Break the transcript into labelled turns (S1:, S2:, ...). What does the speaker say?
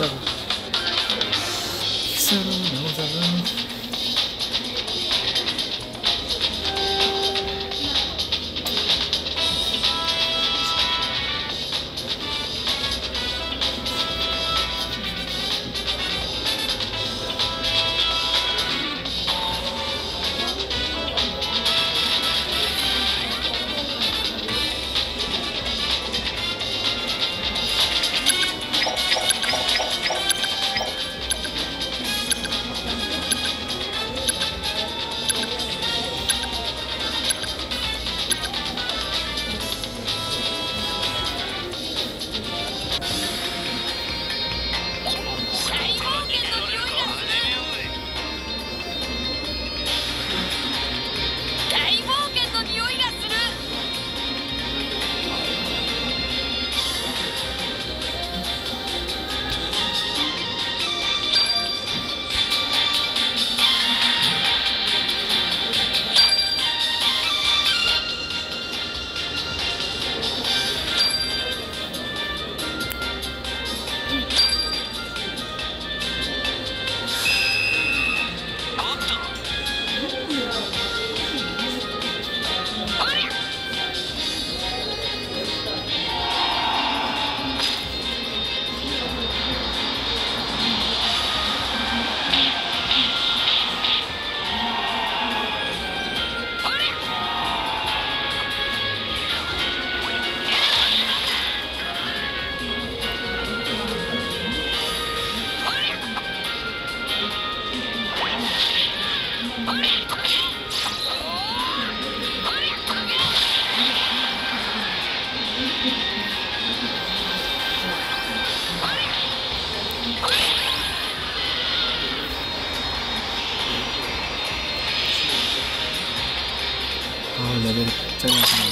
S1: Pixel. Pixel, no, 那边在那边。